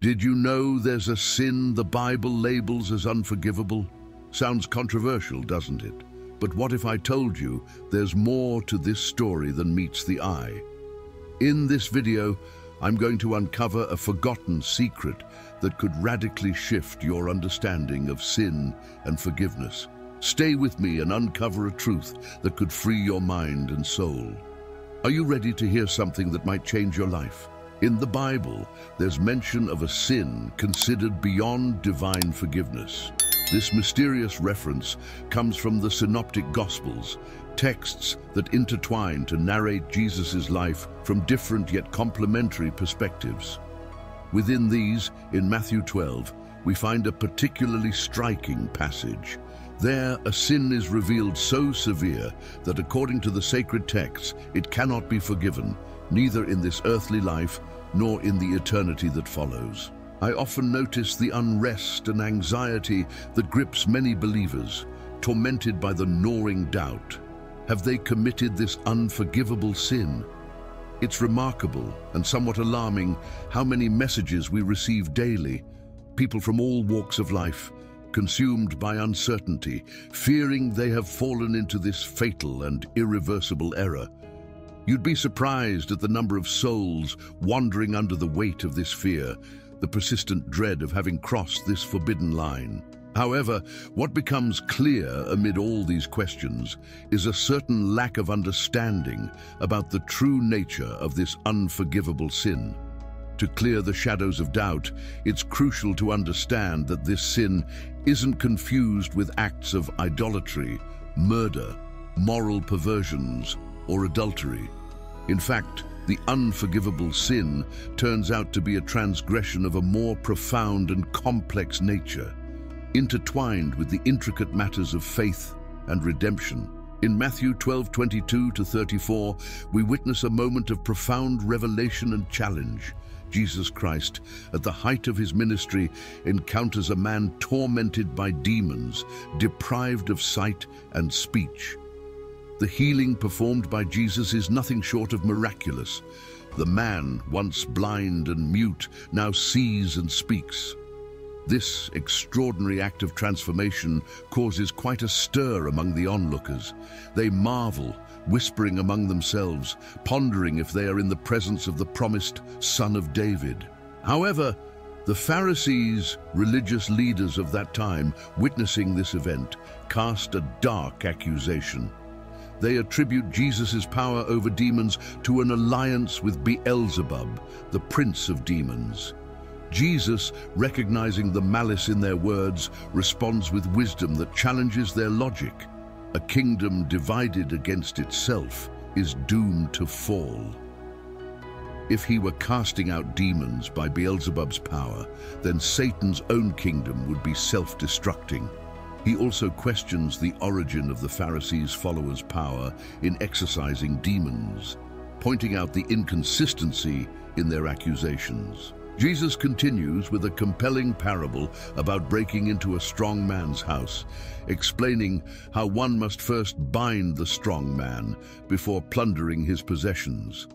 Did you know there's a sin the Bible labels as unforgivable? Sounds controversial, doesn't it? But what if I told you there's more to this story than meets the eye? In this video, I'm going to uncover a forgotten secret that could radically shift your understanding of sin and forgiveness. Stay with me and uncover a truth that could free your mind and soul. Are you ready to hear something that might change your life? In the Bible, there's mention of a sin considered beyond divine forgiveness. This mysterious reference comes from the Synoptic Gospels, texts that intertwine to narrate Jesus' life from different yet complementary perspectives. Within these, in Matthew 12, we find a particularly striking passage. There, a sin is revealed so severe that according to the sacred texts, it cannot be forgiven, neither in this earthly life nor in the eternity that follows. I often notice the unrest and anxiety that grips many believers, tormented by the gnawing doubt. Have they committed this unforgivable sin? It's remarkable and somewhat alarming how many messages we receive daily, people from all walks of life, consumed by uncertainty, fearing they have fallen into this fatal and irreversible error. You'd be surprised at the number of souls wandering under the weight of this fear, the persistent dread of having crossed this forbidden line. However, what becomes clear amid all these questions is a certain lack of understanding about the true nature of this unforgivable sin. To clear the shadows of doubt, it's crucial to understand that this sin isn't confused with acts of idolatry, murder, moral perversions, or adultery. In fact, the unforgivable sin turns out to be a transgression of a more profound and complex nature, intertwined with the intricate matters of faith and redemption. In Matthew 12, 22 to 34, we witness a moment of profound revelation and challenge. Jesus Christ, at the height of his ministry, encounters a man tormented by demons, deprived of sight and speech. The healing performed by Jesus is nothing short of miraculous. The man, once blind and mute, now sees and speaks. This extraordinary act of transformation causes quite a stir among the onlookers. They marvel, whispering among themselves, pondering if they are in the presence of the promised Son of David. However, the Pharisees, religious leaders of that time, witnessing this event, cast a dark accusation. They attribute Jesus' power over demons to an alliance with Beelzebub, the prince of demons. Jesus, recognizing the malice in their words, responds with wisdom that challenges their logic. A kingdom divided against itself is doomed to fall. If he were casting out demons by Beelzebub's power, then Satan's own kingdom would be self-destructing. He also questions the origin of the Pharisees' followers' power in exorcising demons, pointing out the inconsistency in their accusations. Jesus continues with a compelling parable about breaking into a strong man's house, explaining how one must first bind the strong man before plundering his possessions.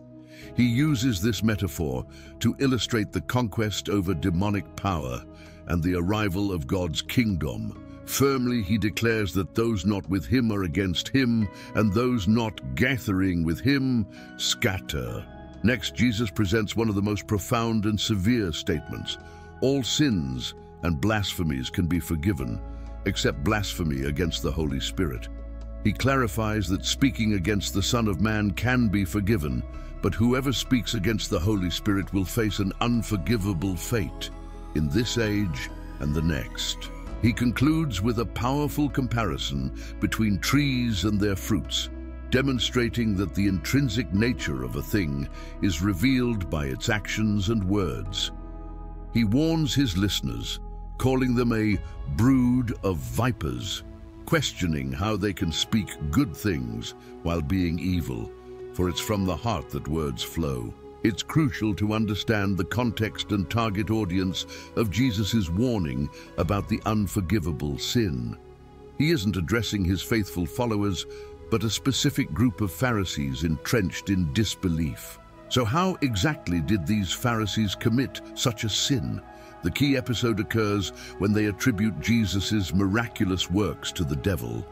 He uses this metaphor to illustrate the conquest over demonic power and the arrival of God's kingdom Firmly he declares that those not with him are against him, and those not gathering with him scatter. Next, Jesus presents one of the most profound and severe statements. All sins and blasphemies can be forgiven, except blasphemy against the Holy Spirit. He clarifies that speaking against the Son of Man can be forgiven, but whoever speaks against the Holy Spirit will face an unforgivable fate in this age and the next. He concludes with a powerful comparison between trees and their fruits, demonstrating that the intrinsic nature of a thing is revealed by its actions and words. He warns his listeners, calling them a brood of vipers, questioning how they can speak good things while being evil, for it's from the heart that words flow. It's crucial to understand the context and target audience of Jesus' warning about the unforgivable sin. He isn't addressing his faithful followers, but a specific group of Pharisees entrenched in disbelief. So how exactly did these Pharisees commit such a sin? The key episode occurs when they attribute Jesus' miraculous works to the devil.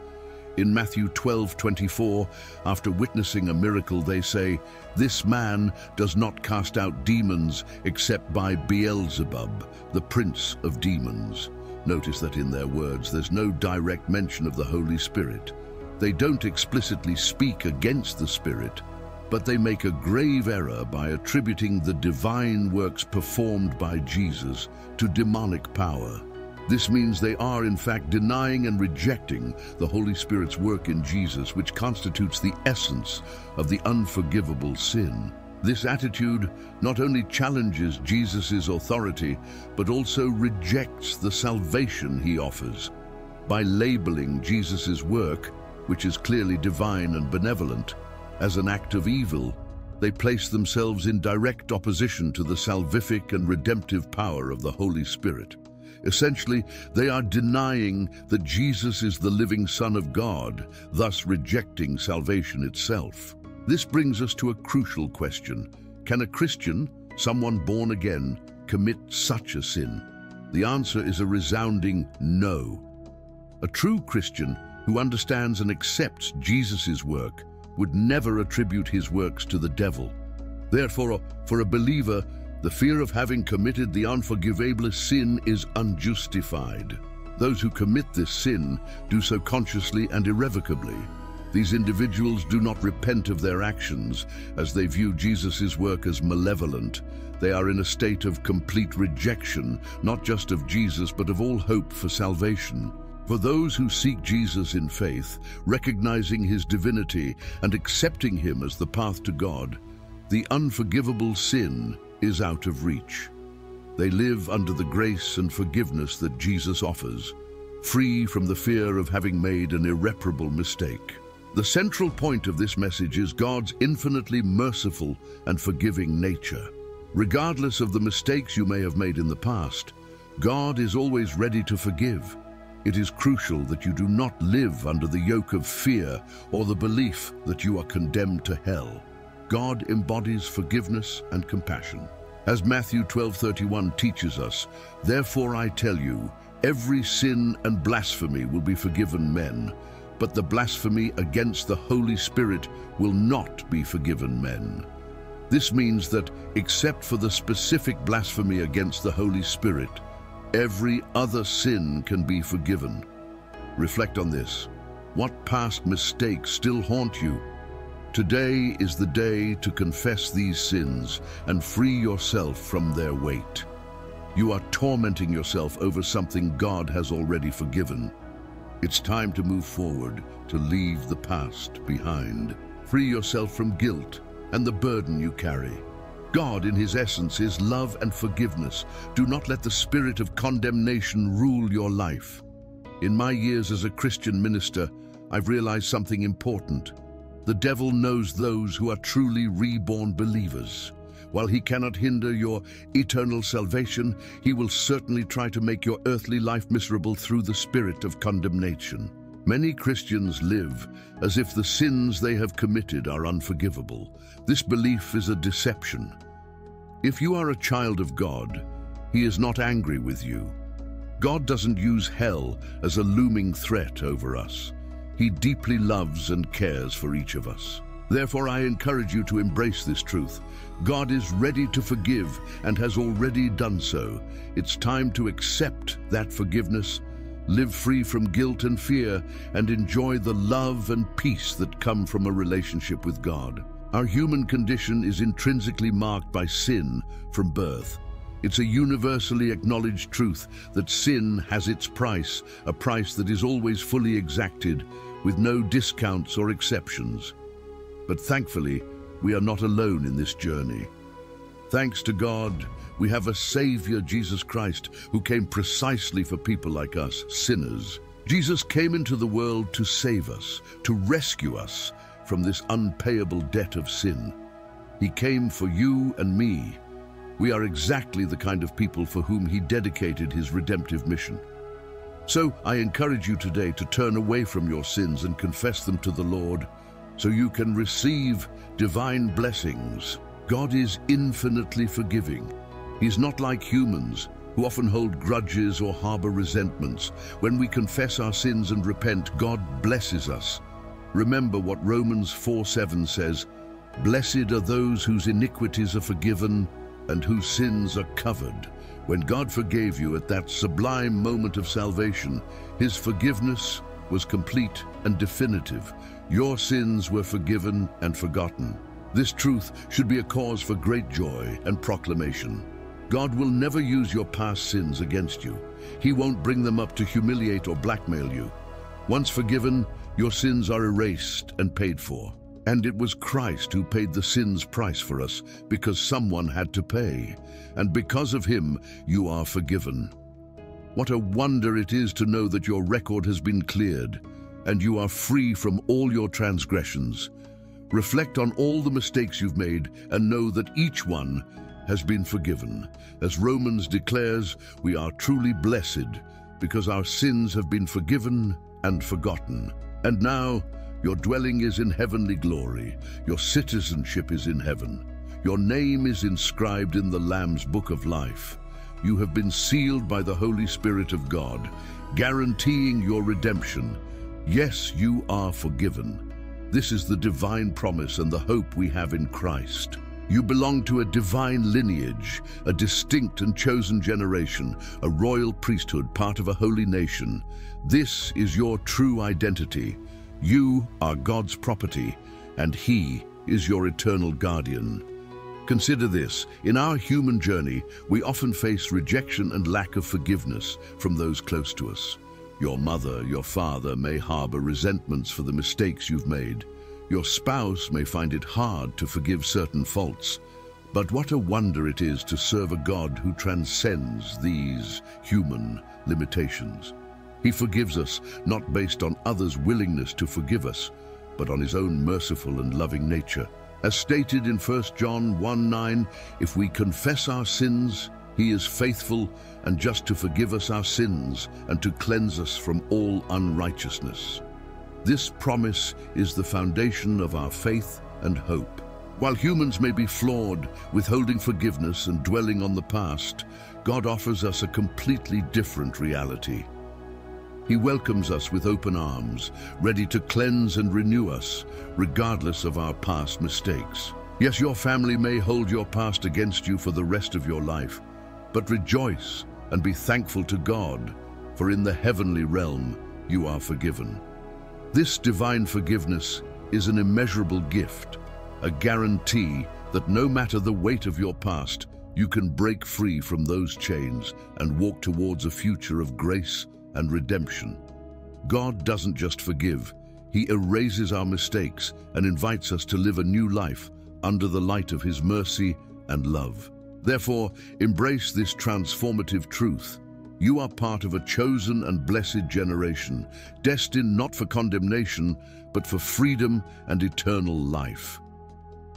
In Matthew 12:24, after witnessing a miracle, they say, This man does not cast out demons except by Beelzebub, the prince of demons. Notice that in their words there's no direct mention of the Holy Spirit. They don't explicitly speak against the Spirit, but they make a grave error by attributing the divine works performed by Jesus to demonic power. This means they are, in fact, denying and rejecting the Holy Spirit's work in Jesus, which constitutes the essence of the unforgivable sin. This attitude not only challenges Jesus' authority, but also rejects the salvation he offers. By labeling Jesus' work, which is clearly divine and benevolent, as an act of evil, they place themselves in direct opposition to the salvific and redemptive power of the Holy Spirit. Essentially, they are denying that Jesus is the living Son of God, thus rejecting salvation itself. This brings us to a crucial question. Can a Christian, someone born again, commit such a sin? The answer is a resounding no. A true Christian who understands and accepts Jesus' work would never attribute his works to the devil. Therefore, for a believer, the fear of having committed the unforgivable sin is unjustified. Those who commit this sin do so consciously and irrevocably. These individuals do not repent of their actions as they view Jesus' work as malevolent. They are in a state of complete rejection, not just of Jesus, but of all hope for salvation. For those who seek Jesus in faith, recognizing his divinity and accepting him as the path to God, the unforgivable sin is out of reach. They live under the grace and forgiveness that Jesus offers, free from the fear of having made an irreparable mistake. The central point of this message is God's infinitely merciful and forgiving nature. Regardless of the mistakes you may have made in the past, God is always ready to forgive. It is crucial that you do not live under the yoke of fear or the belief that you are condemned to hell. God embodies forgiveness and compassion. As Matthew 12:31 teaches us, Therefore I tell you, every sin and blasphemy will be forgiven men, but the blasphemy against the Holy Spirit will not be forgiven men. This means that, except for the specific blasphemy against the Holy Spirit, every other sin can be forgiven. Reflect on this. What past mistakes still haunt you? Today is the day to confess these sins and free yourself from their weight. You are tormenting yourself over something God has already forgiven. It's time to move forward, to leave the past behind. Free yourself from guilt and the burden you carry. God, in his essence, is love and forgiveness. Do not let the spirit of condemnation rule your life. In my years as a Christian minister, I've realized something important. The devil knows those who are truly reborn believers. While he cannot hinder your eternal salvation, he will certainly try to make your earthly life miserable through the spirit of condemnation. Many Christians live as if the sins they have committed are unforgivable. This belief is a deception. If you are a child of God, he is not angry with you. God doesn't use hell as a looming threat over us. He deeply loves and cares for each of us. Therefore, I encourage you to embrace this truth. God is ready to forgive and has already done so. It's time to accept that forgiveness, live free from guilt and fear, and enjoy the love and peace that come from a relationship with God. Our human condition is intrinsically marked by sin from birth. It's a universally acknowledged truth that sin has its price, a price that is always fully exacted, with no discounts or exceptions. But thankfully, we are not alone in this journey. Thanks to God, we have a Savior, Jesus Christ, who came precisely for people like us, sinners. Jesus came into the world to save us, to rescue us from this unpayable debt of sin. He came for you and me, we are exactly the kind of people for whom he dedicated his redemptive mission. So I encourage you today to turn away from your sins and confess them to the Lord so you can receive divine blessings. God is infinitely forgiving. He's not like humans. who often hold grudges or harbor resentments. When we confess our sins and repent, God blesses us. Remember what Romans 4:7 says, Blessed are those whose iniquities are forgiven and whose sins are covered. When God forgave you at that sublime moment of salvation, his forgiveness was complete and definitive. Your sins were forgiven and forgotten. This truth should be a cause for great joy and proclamation. God will never use your past sins against you. He won't bring them up to humiliate or blackmail you. Once forgiven, your sins are erased and paid for. And it was Christ who paid the sin's price for us because someone had to pay. And because of him, you are forgiven. What a wonder it is to know that your record has been cleared and you are free from all your transgressions. Reflect on all the mistakes you've made and know that each one has been forgiven. As Romans declares, we are truly blessed because our sins have been forgiven and forgotten. And now, your dwelling is in heavenly glory. Your citizenship is in heaven. Your name is inscribed in the Lamb's book of life. You have been sealed by the Holy Spirit of God, guaranteeing your redemption. Yes, you are forgiven. This is the divine promise and the hope we have in Christ. You belong to a divine lineage, a distinct and chosen generation, a royal priesthood, part of a holy nation. This is your true identity. You are God's property, and He is your eternal guardian. Consider this, in our human journey, we often face rejection and lack of forgiveness from those close to us. Your mother, your father may harbor resentments for the mistakes you've made. Your spouse may find it hard to forgive certain faults. But what a wonder it is to serve a God who transcends these human limitations. He forgives us not based on others' willingness to forgive us, but on his own merciful and loving nature. As stated in 1 John 1:9, if we confess our sins, he is faithful and just to forgive us our sins and to cleanse us from all unrighteousness. This promise is the foundation of our faith and hope. While humans may be flawed, withholding forgiveness and dwelling on the past, God offers us a completely different reality. He welcomes us with open arms, ready to cleanse and renew us, regardless of our past mistakes. Yes, your family may hold your past against you for the rest of your life, but rejoice and be thankful to God, for in the heavenly realm you are forgiven. This divine forgiveness is an immeasurable gift, a guarantee that no matter the weight of your past, you can break free from those chains and walk towards a future of grace and redemption. God doesn't just forgive, He erases our mistakes and invites us to live a new life under the light of His mercy and love. Therefore, embrace this transformative truth. You are part of a chosen and blessed generation, destined not for condemnation, but for freedom and eternal life.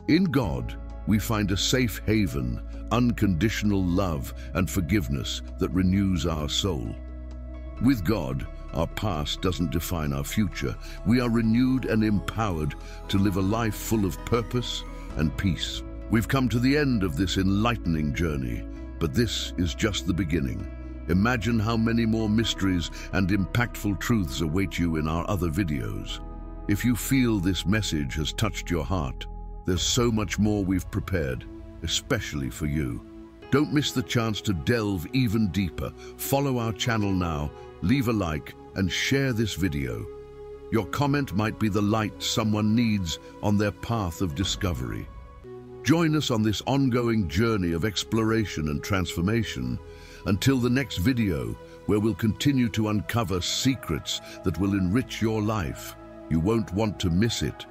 In God, we find a safe haven, unconditional love and forgiveness that renews our soul. With God, our past doesn't define our future. We are renewed and empowered to live a life full of purpose and peace. We've come to the end of this enlightening journey, but this is just the beginning. Imagine how many more mysteries and impactful truths await you in our other videos. If you feel this message has touched your heart, there's so much more we've prepared, especially for you. Don't miss the chance to delve even deeper. Follow our channel now, leave a like, and share this video. Your comment might be the light someone needs on their path of discovery. Join us on this ongoing journey of exploration and transformation until the next video, where we'll continue to uncover secrets that will enrich your life. You won't want to miss it.